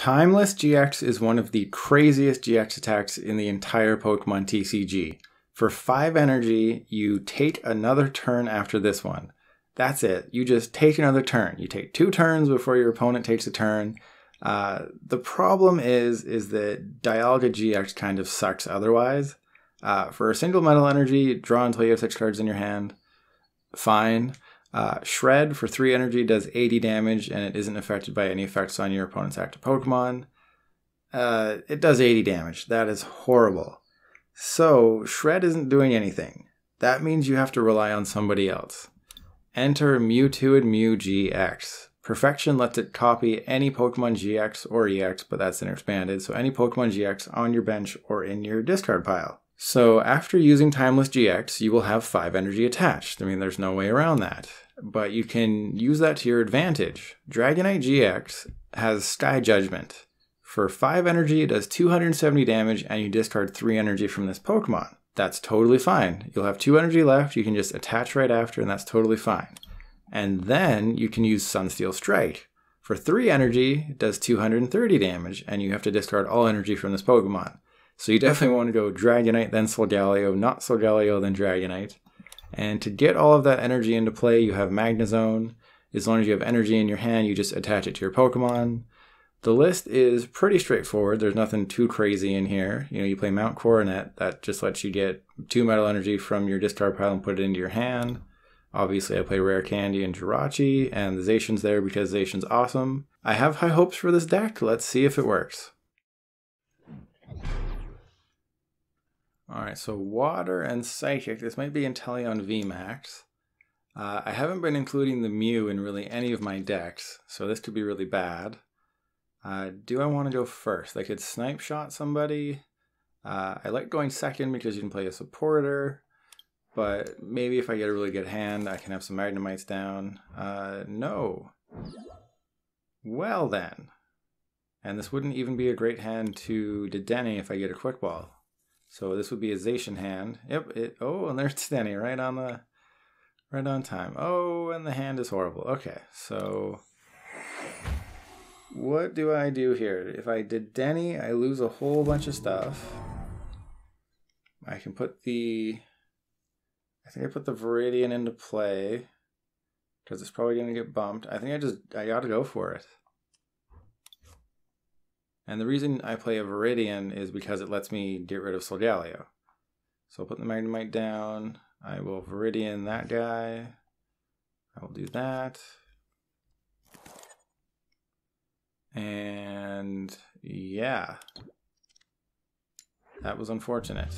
Timeless GX is one of the craziest GX attacks in the entire Pokemon TCG. For 5 energy, you take another turn after this one. That's it. You just take another turn. You take two turns before your opponent takes a turn. Uh, the problem is is that Dialga GX kind of sucks otherwise. Uh, for a single metal energy, draw until you have six cards in your hand. Fine. Uh, Shred for 3 energy does 80 damage and it isn't affected by any effects on your opponent's active Pokemon. Uh, it does 80 damage. That is horrible. So, Shred isn't doing anything. That means you have to rely on somebody else. Enter Mewtwo and Mew GX. Perfection lets it copy any Pokemon GX or EX, but that's an expanded, so any Pokemon GX on your bench or in your discard pile. So after using Timeless GX, you will have 5 energy attached. I mean, there's no way around that. But you can use that to your advantage. Dragonite GX has Sky Judgment. For 5 energy, it does 270 damage, and you discard 3 energy from this Pokemon. That's totally fine. You'll have 2 energy left, you can just attach right after, and that's totally fine. And then you can use Sunsteel Strike. For 3 energy, it does 230 damage, and you have to discard all energy from this Pokemon. So you definitely want to go Dragonite, then Solgaleo, not Solgaleo, then Dragonite. And to get all of that energy into play, you have Magnezone. As long as you have energy in your hand, you just attach it to your Pokemon. The list is pretty straightforward. There's nothing too crazy in here. You know, you play Mount Coronet, that just lets you get two metal energy from your discard pile and put it into your hand. Obviously, I play Rare Candy and Jirachi, and the Zacian's there because Zacian's awesome. I have high hopes for this deck. Let's see if it works. Alright, so Water and Psychic. This might be Inteleon VMAX. Uh, I haven't been including the Mew in really any of my decks, so this could be really bad. Uh, do I want to go first? I could Snipe Shot somebody. Uh, I like going second because you can play a supporter, but maybe if I get a really good hand, I can have some Magnemites down. Uh, no. Well then. And this wouldn't even be a great hand to Dedenne if I get a Quick Ball. So this would be a Zacian hand. Yep. It, oh, and there's Denny right on the right on time. Oh, and the hand is horrible. Okay, so what do I do here? If I did Denny, I lose a whole bunch of stuff. I can put the I think I put the Viridian into play because it's probably going to get bumped. I think I just I got to go for it. And the reason I play a Viridian is because it lets me get rid of Solgaleo. So I'll put the Magnemite down. I will Viridian that guy. I will do that. And yeah. That was unfortunate.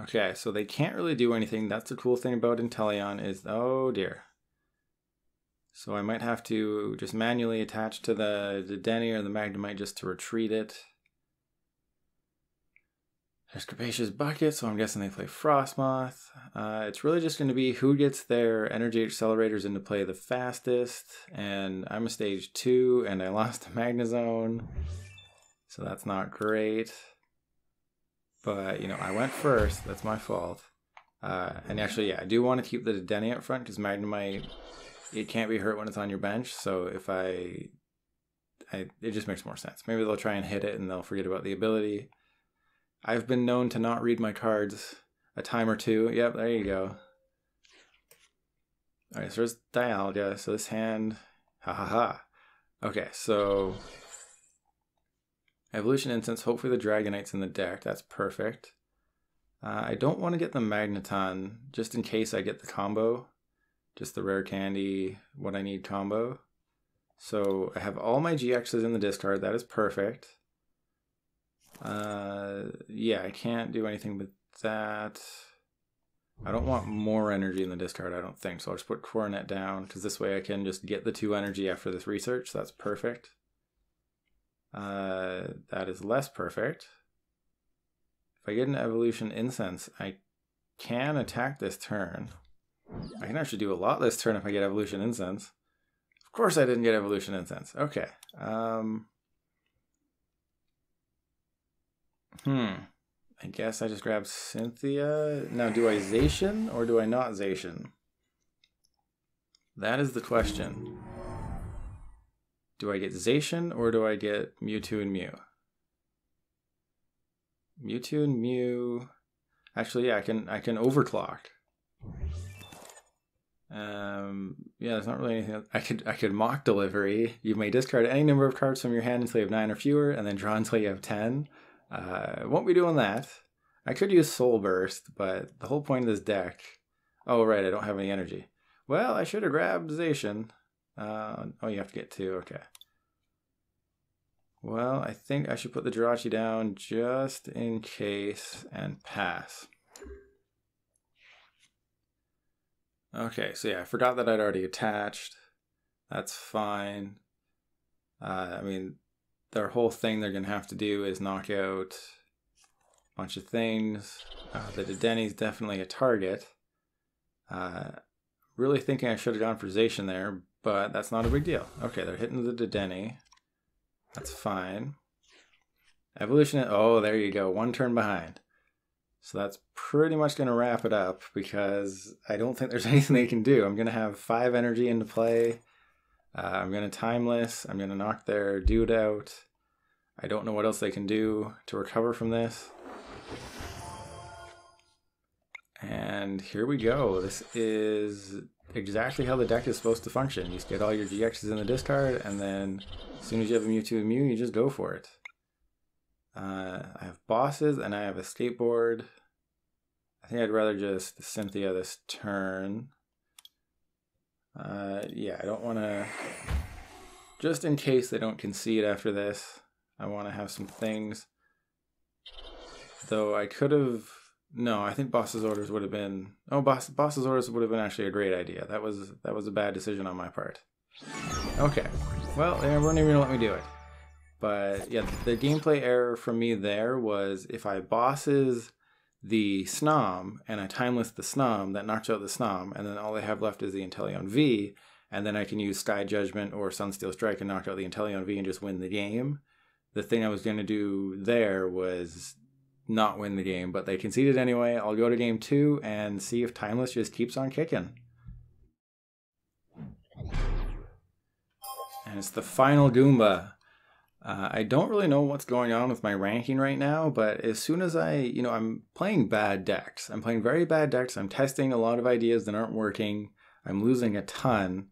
Okay, so they can't really do anything. That's the cool thing about Inteleon is, oh dear. So I might have to just manually attach to the, the Denny or the Magnemite just to retreat it. There's Capacious Bucket, so I'm guessing they play Frosmoth. Uh, it's really just going to be who gets their energy accelerators into play the fastest. And I'm a stage two, and I lost the Magnezone. So that's not great. But, you know, I went first. That's my fault. Uh, and actually, yeah, I do want to keep the Denny up front because Magnemite it can't be hurt when it's on your bench. So if I, I, it just makes more sense. Maybe they'll try and hit it and they'll forget about the ability. I've been known to not read my cards a time or two. Yep, there you go. All right, so there's Dialga. So this hand, ha ha ha. Okay, so Evolution Incense. Hopefully the Dragonite's in the deck. That's perfect. Uh, I don't want to get the Magneton just in case I get the combo just the rare candy, what I need combo. So I have all my GXs in the discard. That is perfect. Uh, yeah, I can't do anything with that. I don't want more energy in the discard, I don't think. So I'll just put Coronet down because this way I can just get the two energy after this research. That's perfect. Uh, that is less perfect. If I get an Evolution Incense, I can attack this turn. I can actually do a lot this turn if I get Evolution Incense. Of course I didn't get Evolution Incense. Okay. Um, hmm. I guess I just grab Cynthia. Now, do I Zacian or do I not Zacian? That is the question. do I get Zacian or do I get Mewtwo and Mew? Mewtwo and Mew. Actually, yeah, I can I can overclock. Um, yeah, there's not really anything. I could I could mock delivery. You may discard any number of cards from your hand until you have nine or fewer, and then draw until you have ten. Uh, won't be doing that. I could use Sol Burst, but the whole point of this deck. Oh right, I don't have any energy. Well, I should have grabbed Zacian. Uh, oh, you have to get two. Okay. Well, I think I should put the Jirachi down just in case and pass. Okay, so yeah, I forgot that I'd already attached. That's fine. Uh, I mean, their whole thing they're going to have to do is knock out a bunch of things. Uh, the Dedenne's definitely a target. Uh, really thinking I should have gone for Zacian there, but that's not a big deal. Okay, they're hitting the Dedenne. That's fine. Evolution, oh, there you go, one turn behind. So that's pretty much going to wrap it up because I don't think there's anything they can do. I'm going to have five energy into play. Uh, I'm going to timeless. I'm going to knock their dude out. I don't know what else they can do to recover from this. And here we go. This is exactly how the deck is supposed to function. You just get all your GXs in the discard, and then as soon as you have a Mewtwo Mew, you just go for it. Uh, I have bosses, and I have a skateboard. I think I'd rather just Cynthia this turn. Uh, yeah, I don't want to... Just in case they don't concede after this, I want to have some things. Though I could have no, I think boss's orders would have been. Oh, boss boss's orders would have been actually a great idea. That was that was a bad decision on my part. Okay, well they weren't even gonna let me do it. But yeah, the gameplay error for me there was if I bosses the Snom and I timeless the Snom, that knocks out the Snom, and then all I have left is the Inteleon V, and then I can use Sky Judgment or Sunsteel Strike and knock out the Inteleon V and just win the game. The thing I was going to do there was not win the game, but they conceded anyway. I'll go to game two and see if Timeless just keeps on kicking. And it's the final Goomba. Uh, I don't really know what's going on with my ranking right now, but as soon as I, you know, I'm playing bad decks. I'm playing very bad decks. I'm testing a lot of ideas that aren't working. I'm losing a ton.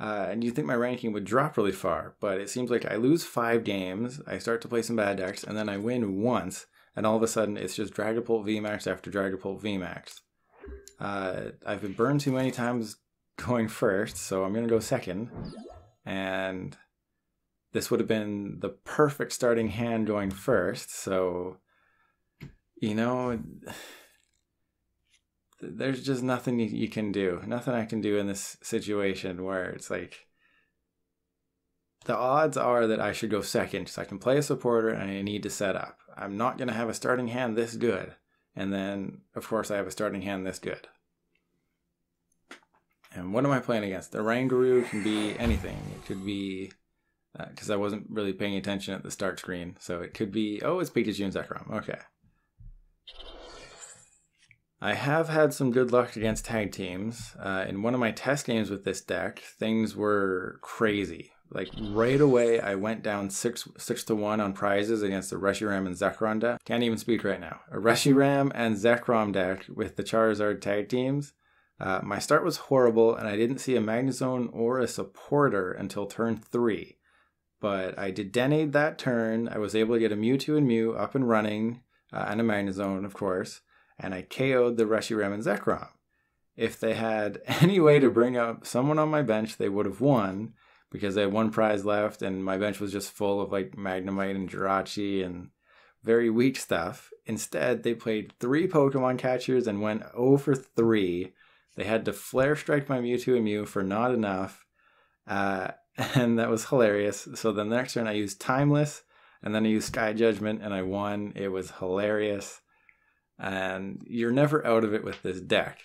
Uh, and you think my ranking would drop really far, but it seems like I lose five games. I start to play some bad decks, and then I win once and all of a sudden it's just Dragapult VMAX after Dragapult VMAX. Uh, I've been burned too many times going first, so I'm going to go second. And this would have been the perfect starting hand going first, so, you know, there's just nothing you can do. Nothing I can do in this situation where it's like, the odds are that I should go second because I can play a supporter and I need to set up. I'm not going to have a starting hand this good. And then, of course, I have a starting hand this good. And what am I playing against? The Oranguru can be anything. It could be, because uh, I wasn't really paying attention at the start screen. So it could be, oh, it's Pikachu and Zekrom. Okay. I have had some good luck against tag teams. Uh, in one of my test games with this deck, things were crazy. Like right away, I went down six six to one on prizes against the Reshiram and Zekrom deck. Can't even speak right now. A Reshiram and Zekrom deck with the Charizard tag teams. Uh, my start was horrible, and I didn't see a Magnezone or a supporter until turn three. But I did Dedenne that turn. I was able to get a Mewtwo and Mew up and running, uh, and a Magnezone, of course. And I KO'd the Reshiram and Zekrom. If they had any way to bring up someone on my bench, they would have won because they had one prize left and my bench was just full of like Magnemite and Jirachi and very weak stuff. Instead, they played three Pokemon catchers and went 0 for 3. They had to Flare Strike my Mewtwo and Mew for not enough. Uh, and that was hilarious. So the next turn I used Timeless and then I used Sky Judgment and I won. It was hilarious. And you're never out of it with this deck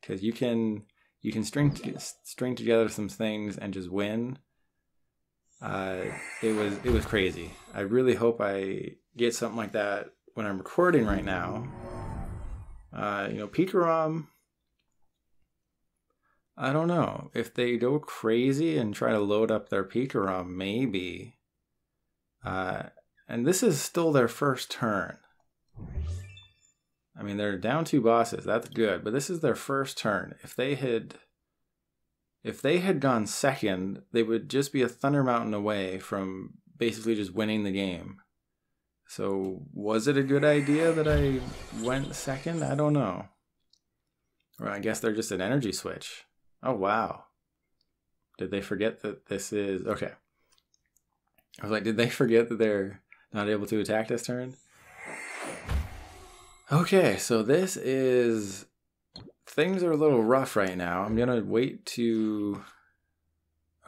because you can you can string string together some things and just win. Uh, it was it was crazy. I really hope I get something like that when I'm recording right now. Uh, you know, Pikarom. I don't know. If they go crazy and try to load up their Pikarom, maybe. Uh, and this is still their first turn. I mean, they're down two bosses. That's good, but this is their first turn. If they had, if they had gone second, they would just be a Thunder Mountain away from basically just winning the game. So, was it a good idea that I went second? I don't know. Or I guess they're just an energy switch. Oh, wow. Did they forget that this is. Okay. I was like, did they forget that they're not able to attack this turn? Okay, so this is. Things are a little rough right now. I'm gonna wait to.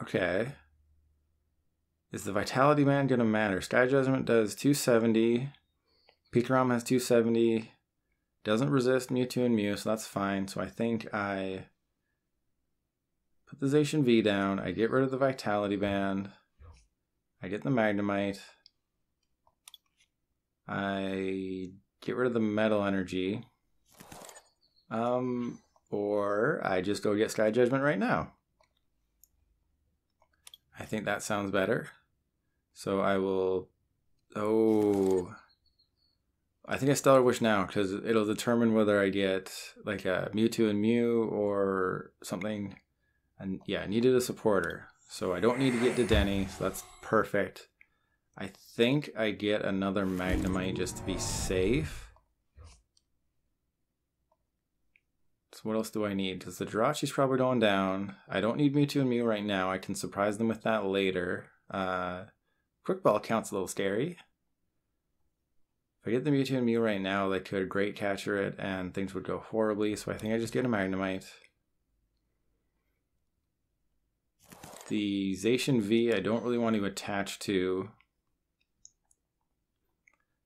Okay. Is the Vitality Band gonna matter? Sky Judgment does 270. Pikarom has 270. Doesn't resist Mewtwo and Mew, so that's fine. So I think I put the Zacian V down. I get rid of the Vitality Band. I get the Magnemite. I get rid of the Metal Energy. Um, or I just go get Sky Judgment right now. I think that sounds better. So I will. Oh. I think I Stellar Wish now because it'll determine whether I get like a Mewtwo and Mew or something. And yeah, I needed a supporter. So I don't need to get to Denny, so that's perfect. I think I get another Magnemite just to be safe. So what else do I need? Because the Jirachi's probably going down. I don't need Mewtwo and Mew right now. I can surprise them with that later. Uh, Quick Ball counts a little scary. If I get the Mewtwo and Mew right now, they could Great Catcher it and things would go horribly, so I think I just get a Magnemite. The Zacian V I don't really want to attach to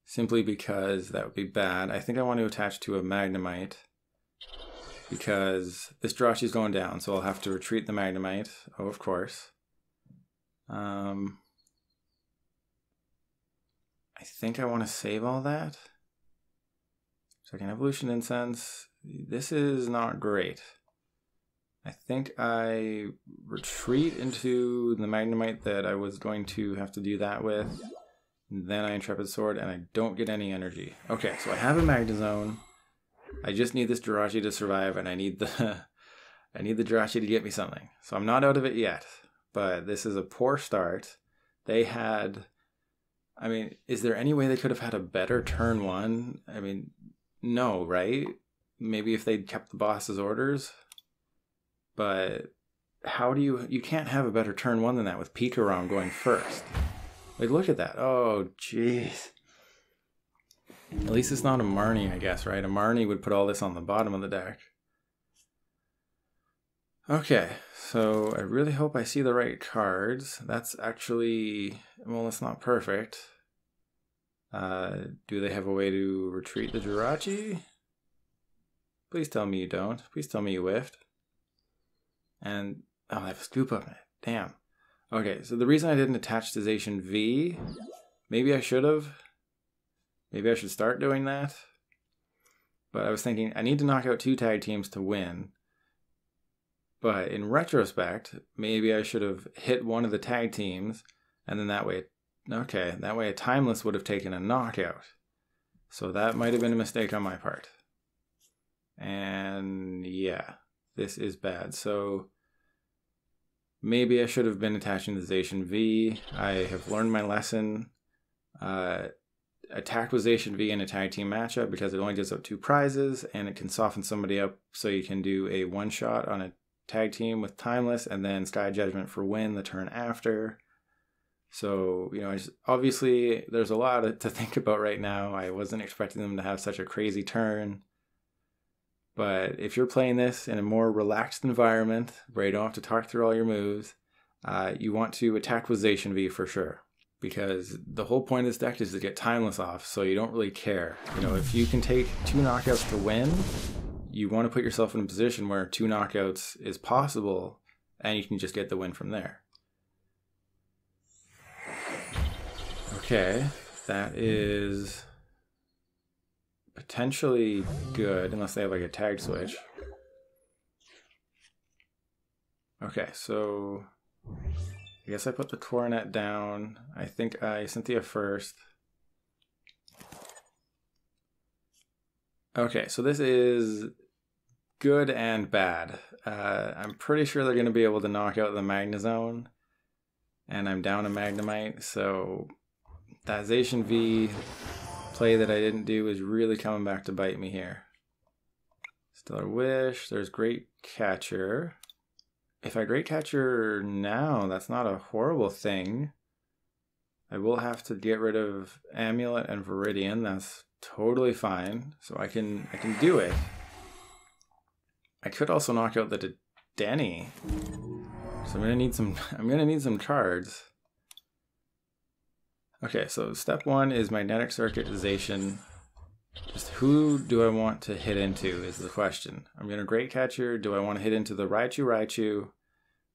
simply because that would be bad. I think I want to attach to a Magnemite because this is going down, so I'll have to retreat the Magnemite. Oh, of course. Um, I think I want to save all that. Second Evolution Incense. This is not great. I think I retreat into the Magnemite that I was going to have to do that with. Then I Intrepid Sword, and I don't get any energy. Okay, so I have a Magnezone. I just need this Jirachi to survive, and I need the I need the Jirachi to get me something. So I'm not out of it yet, but this is a poor start. They had, I mean, is there any way they could have had a better turn one? I mean, no, right? Maybe if they'd kept the boss's orders, but how do you? You can't have a better turn one than that with Pikarom going first. Like, look at that. Oh, jeez. At least it's not a Marnie, I guess, right? A Marnie would put all this on the bottom of the deck. Okay, so I really hope I see the right cards. That's actually, well, it's not perfect. Uh, do they have a way to retreat the Jirachi? Please tell me you don't. Please tell me you whiffed. And, oh, I have a scoop of it. Damn. Okay, so the reason I didn't attach to Zacian V, maybe I should have. Maybe I should start doing that. But I was thinking, I need to knock out two tag teams to win. But in retrospect, maybe I should have hit one of the tag teams, and then that way, okay, that way a timeless would have taken a knockout. So that might have been a mistake on my part. And yeah, this is bad. So maybe I should have been attaching the Zacian V. I have learned my lesson. Uh, attack with Zacian V in a tag team matchup because it only gives up two prizes and it can soften somebody up so you can do a one shot on a tag team with Timeless and then Sky Judgment for win the turn after. So, you know, just, obviously there's a lot to think about right now. I wasn't expecting them to have such a crazy turn. But if you're playing this in a more relaxed environment where you don't have to talk through all your moves, uh, you want to attack with Zacian V for sure. Because the whole point of this deck is to get Timeless off, so you don't really care. You know, if you can take two knockouts to win, you want to put yourself in a position where two knockouts is possible, and you can just get the win from there. Okay, that is potentially good, unless they have like a tag switch. Okay, so I guess I put the coronet down. I think I Cynthia first. Okay, so this is good and bad. Uh, I'm pretty sure they're going to be able to knock out the Magnezone, and I'm down a Magnemite, so that V play that I didn't do is really coming back to bite me here. Stellar Wish, there's Great Catcher. If I Great Catcher now, that's not a horrible thing. I will have to get rid of Amulet and Viridian. That's totally fine. So I can I can do it. I could also knock out the Denny. So I'm gonna need some I'm gonna need some cards. Okay, so step one is magnetic circuitization. Just who do I want to hit into is the question. I'm gonna great catcher. Do I want to hit into the Raichu Raichu?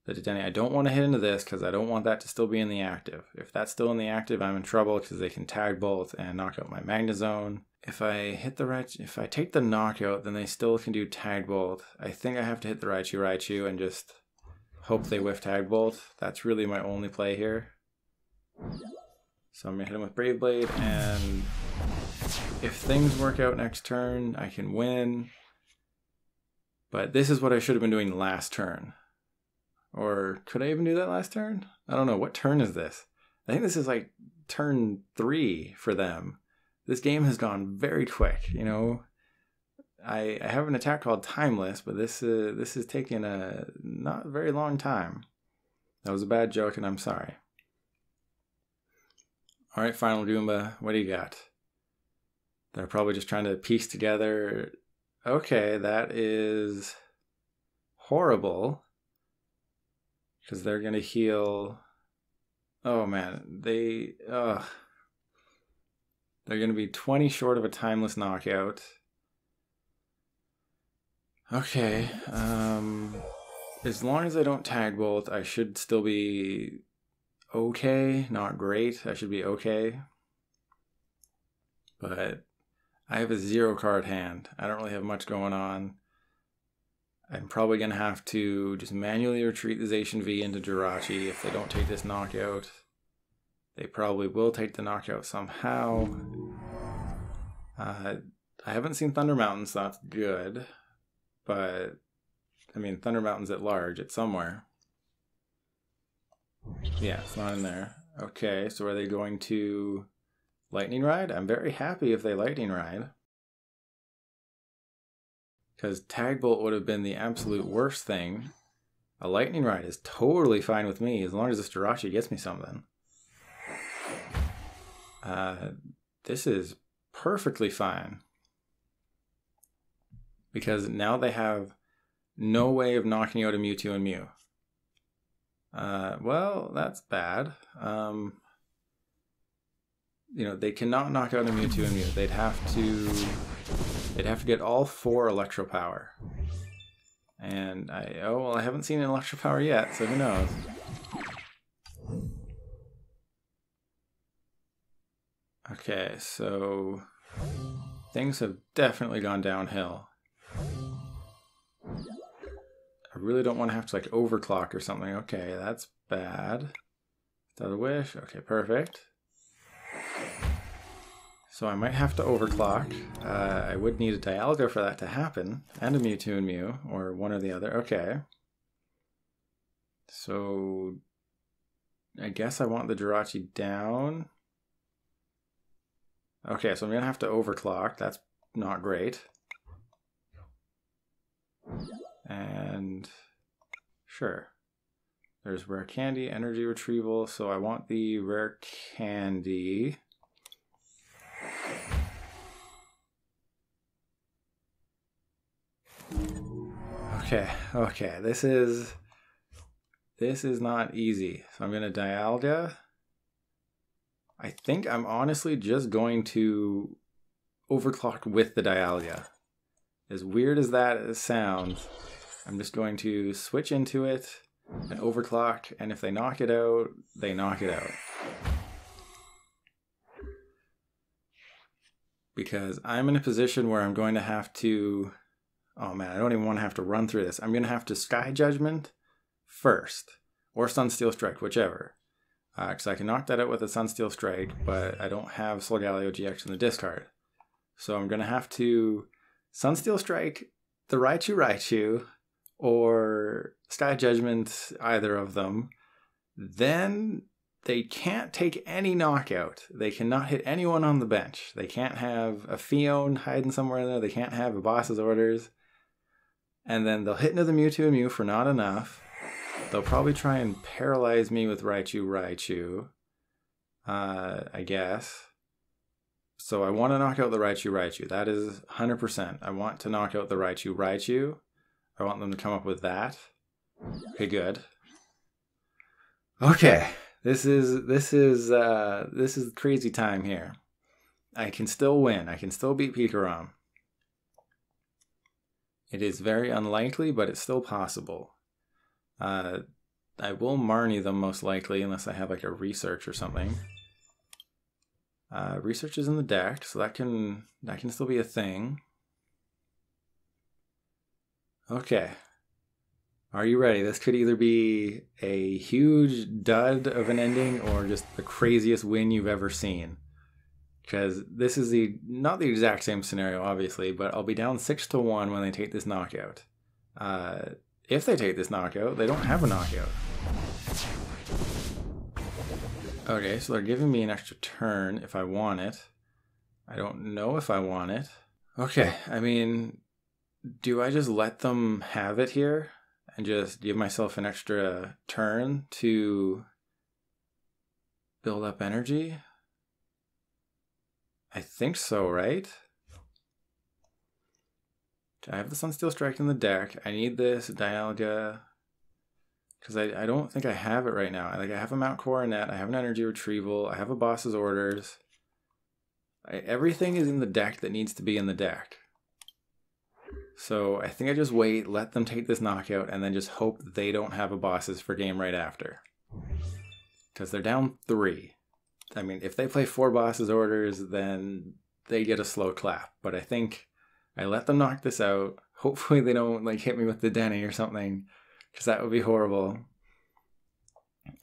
The Dedenne. I don't want to hit into this because I don't want that to still be in the active. If that's still in the active, I'm in trouble because they can tag bolt and knock out my Magnezone if I hit the right, if I take the knockout, then they still can do tag bolt. I think I have to hit the Raichu Raichu and just hope they whiff tag bolt. That's really my only play here. So I'm gonna hit him with Brave Blade, and if things work out next turn, I can win. But this is what I should have been doing last turn. Or could I even do that last turn? I don't know. What turn is this? I think this is like turn three for them this game has gone very quick. You know, I, I have an attack called Timeless, but this uh, this is taking a not very long time. That was a bad joke, and I'm sorry. All right, final Goomba, what do you got? They're probably just trying to piece together. Okay, that is horrible because they're gonna heal. Oh man, they. Ugh. They're going to be 20 short of a timeless knockout. Okay. Um, as long as I don't tag bolt, I should still be okay. Not great. I should be okay. But I have a zero card hand. I don't really have much going on. I'm probably going to have to just manually retreat the Zacian V into Jirachi if they don't take this knockout. They probably will take the knockout somehow. Uh, I haven't seen Thunder Mountains, so that's good. But, I mean, Thunder Mountain's at large, it's somewhere. Yeah, it's not in there. Okay, so are they going to Lightning Ride? I'm very happy if they Lightning Ride. Because Tag Bolt would have been the absolute worst thing. A Lightning Ride is totally fine with me as long as this Jirachi gets me something. Uh, this is perfectly fine. Because now they have no way of knocking out a Mewtwo and Mew. Uh, well, that's bad. Um, you know, they cannot knock out a Mewtwo and Mew. They'd have to they'd have to get all four electro power. And I oh well I haven't seen an electro power yet, so who knows. Okay, so things have definitely gone downhill. Really don't want to have to like overclock or something. Okay, that's bad. Another wish. Okay, perfect. So I might have to overclock. Uh, I would need a Dialga for that to happen, and a Mewtwo and Mew, or one or the other. Okay. So I guess I want the Jirachi down. Okay, so I'm gonna have to overclock. That's not great. And sure. There's rare candy, energy retrieval. So I want the rare candy. Okay, okay. This is this is not easy. So I'm gonna Dialga. I think I'm honestly just going to overclock with the Dialga. As weird as that sounds, I'm just going to switch into it and overclock, and if they knock it out, they knock it out. Because I'm in a position where I'm going to have to. Oh man, I don't even want to have to run through this. I'm going to have to Sky Judgment, first, or Sunsteel Strike, whichever. Because uh, I can knock that out with a Sunsteel Strike, but I don't have Solgaleo GX in the discard. So I'm going to have to Sunsteel Strike the Raichu Raichu or Sky Judgment, either of them. Then they can't take any knockout. They cannot hit anyone on the bench. They can't have a Phione hiding somewhere in there. They can't have a boss's orders. And then they'll hit into the Mewtwo and Mew for not enough. They'll probably try and paralyze me with Raichu Raichu. Uh, I guess. So I want to knock out the Raichu Raichu. That is 100%. I want to knock out the Raichu Raichu. I want them to come up with that. Okay, good. Okay. This is this is uh this is crazy time here. I can still win. I can still beat Pikarom. It is very unlikely, but it's still possible. Uh, I will Marnie them most likely, unless I have like a research or something. Uh, research is in the deck, so that can that can still be a thing. Okay. Are you ready? This could either be a huge dud of an ending or just the craziest win you've ever seen because this is the not the exact same scenario, obviously, but I'll be down six to one when they take this knockout. Uh, if they take this knockout, they don't have a knockout. Okay, so they're giving me an extra turn if I want it. I don't know if I want it. Okay, I mean, do I just let them have it here and just give myself an extra turn to build up energy? I think so, right? Do I have the Sunsteel Strike in the deck. I need this Dialga because I, I don't think I have it right now. Like I have a Mount Coronet, I have an Energy Retrieval, I have a Boss's Orders. I, everything is in the deck that needs to be in the deck. So I think I just wait, let them take this knockout, and then just hope they don't have a bosses for game right after. Because they're down three. I mean, if they play four bosses orders, then they get a slow clap. But I think I let them knock this out. Hopefully, they don't like hit me with the Denny or something, because that would be horrible.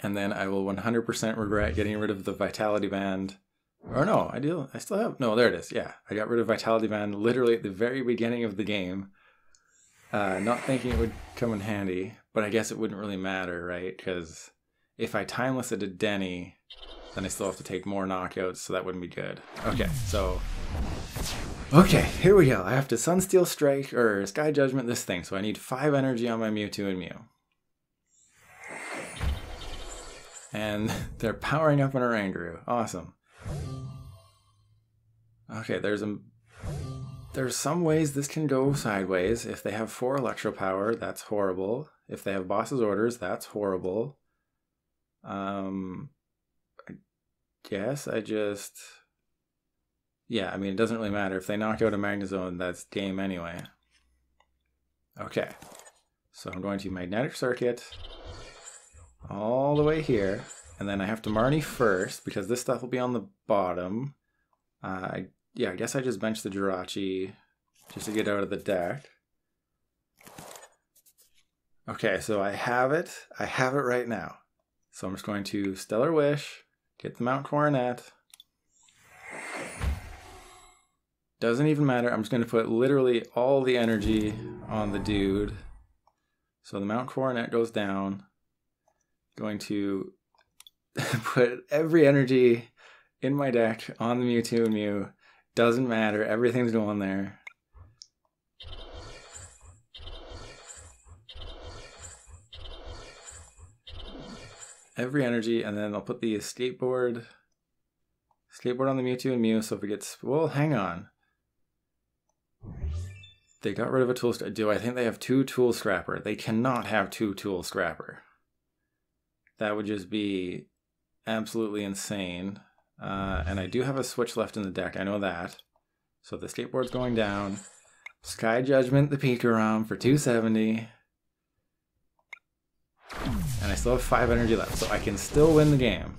And then I will 100% regret getting rid of the Vitality Band. Or no, I do. I still have. No, there it is. Yeah, I got rid of Vitality Band literally at the very beginning of the game. Uh, not thinking it would come in handy, but I guess it wouldn't really matter, right? Because if I timeless it to Denny, then I still have to take more knockouts, so that wouldn't be good. Okay, so... Okay, here we go. I have to Sunsteel Strike, or Sky Judgment this thing, so I need 5 energy on my Mewtwo and Mew. And they're powering up an Oranguru. Awesome. Okay, there's a... There's some ways this can go sideways. If they have 4 Electro Power, that's horrible. If they have Boss's Orders, that's horrible. Um, guess I just. Yeah, I mean, it doesn't really matter. If they knock out a Magnezone, that's game anyway. Okay. So I'm going to Magnetic Circuit all the way here. And then I have to Marnie first because this stuff will be on the bottom. Uh, yeah, I guess I just bench the Jirachi just to get out of the deck. Okay, so I have it. I have it right now. So I'm just going to Stellar Wish, Get the Mount Coronet. Doesn't even matter. I'm just going to put literally all the energy on the dude. So the Mount Coronet goes down. Going to put every energy in my deck on the Mewtwo and Mew. Doesn't matter. Everything's going there. every energy, and then I'll put the skateboard skateboard on the Mewtwo and Mew. So if it gets well, hang on. They got rid of a tool. Do I think they have two tool scrapper? They cannot have two tool scrapper. That would just be absolutely insane. Uh, and I do have a switch left in the deck. I know that. So the skateboard's going down. Sky Judgment, the Pikarom for 270. And I still have 5 energy left, so I can still win the game.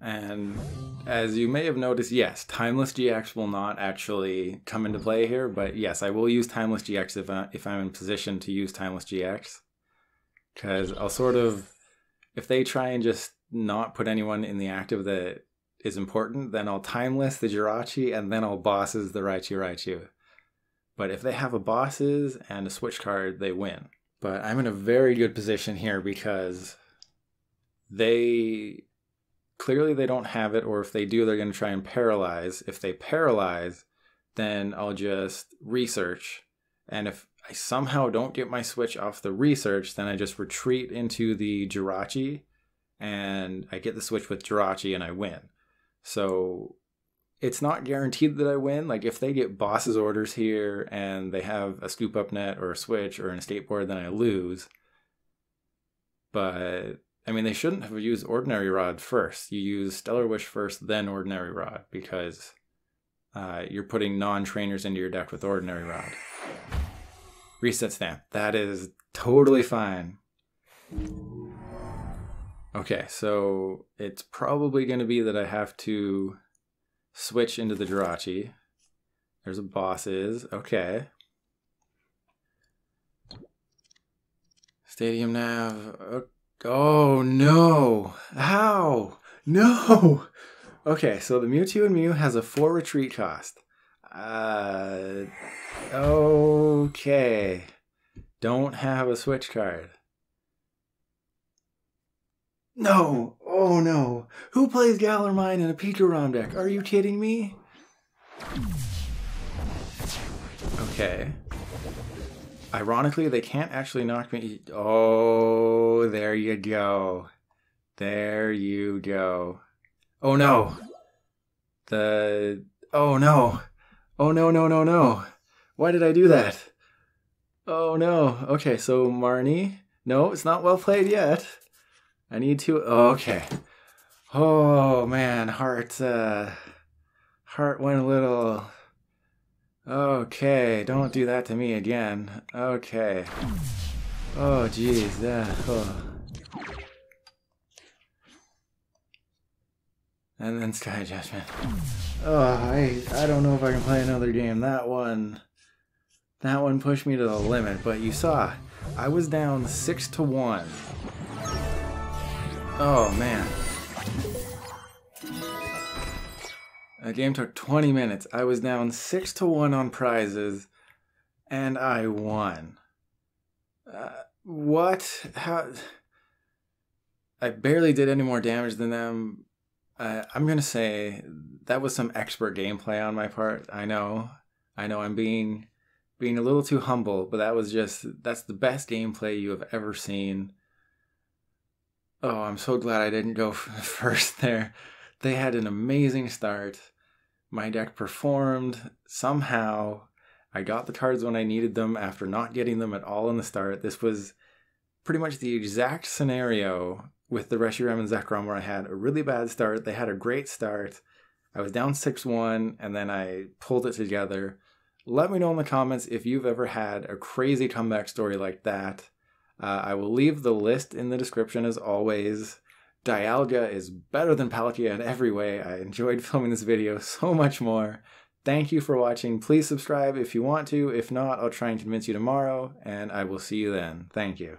And as you may have noticed, yes, Timeless GX will not actually come into play here, but yes, I will use Timeless GX if, I, if I'm in position to use Timeless GX. Because I'll sort of, if they try and just not put anyone in the active that is important, then I'll Timeless the Jirachi and then I'll Bosses the Raichu Raichu. But if they have a Bosses and a Switch card, they win. But I'm in a very good position here because they clearly they don't have it, or if they do, they're going to try and paralyze. If they paralyze, then I'll just research. And if I somehow don't get my switch off the research, then I just retreat into the Jirachi and I get the switch with Jirachi and I win. So it's not guaranteed that I win. Like if they get boss's orders here and they have a scoop up net or a switch or an estate board, then I lose. But I mean, they shouldn't have used Ordinary Rod first. You use Stellar Wish first, then Ordinary Rod, because uh, you're putting non trainers into your deck with Ordinary Rod. Reset stamp. That is totally fine. Okay, so it's probably going to be that I have to switch into the Jirachi. There's a bosses. Okay. Stadium Nav. Okay. Oh no! How? No! Okay, so the Mewtwo and Mew has a four retreat cost. Uh, okay. Don't have a switch card. No! Oh no! Who plays Galar Mine in a Pikachu ROM deck? Are you kidding me? Okay. Ironically, they can't actually knock me. Oh, there you go. There you go. Oh no. The. Oh no. Oh no, no, no, no. Why did I do that? Oh no. Okay, so Marnie. No, it's not well played yet. I need to. Okay. Oh man, heart. Uh, heart went a little Okay, don't do that to me again. Okay. Oh, jeez. Yeah. Oh. And then Sky Judgment. Oh, I I don't know if I can play another game. That one, that one pushed me to the limit. But you saw, I was down six to one. Oh man. The game took 20 minutes. I was down 6 to 1 on prizes, and I won. Uh, what? How? I barely did any more damage than them. Uh, I'm going to say that was some expert gameplay on my part. I know. I know I'm being being a little too humble, but that was just that's the best gameplay you have ever seen. Oh, I'm so glad I didn't go first there. They had an amazing start my deck performed somehow. I got the cards when I needed them after not getting them at all in the start. This was pretty much the exact scenario with the Reshiram and Zekrom where I had a really bad start. They had a great start. I was down 6 1 and then I pulled it together. Let me know in the comments if you've ever had a crazy comeback story like that. Uh, I will leave the list in the description as always. Dialga is better than Palkia in every way. I enjoyed filming this video so much more. Thank you for watching. Please subscribe if you want to. If not, I'll try and convince you tomorrow, and I will see you then. Thank you.